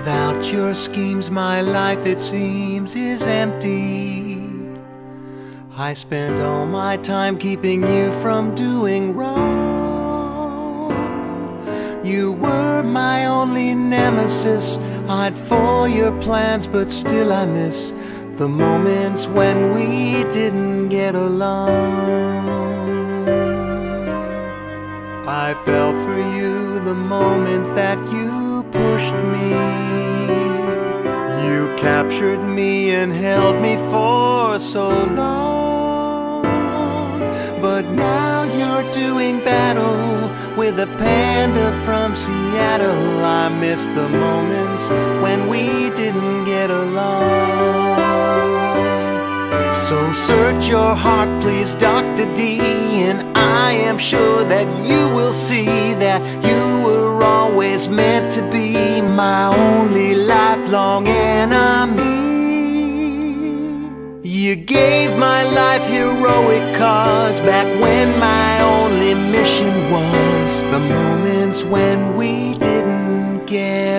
Without your schemes, my life, it seems, is empty. I spent all my time keeping you from doing wrong. You were my only nemesis. I'd for your plans, but still I miss the moments when we didn't get along. I fell for you the moment that you pushed me. Captured me and held me for so long. But now you're doing battle with a panda from Seattle. I miss the moments when we didn't get along. So search your heart, please, Dr. D, and I am sure that you will see that you were always meant to be my only lifelong You gave my life heroic cause back when my only mission was the moments when we didn't get.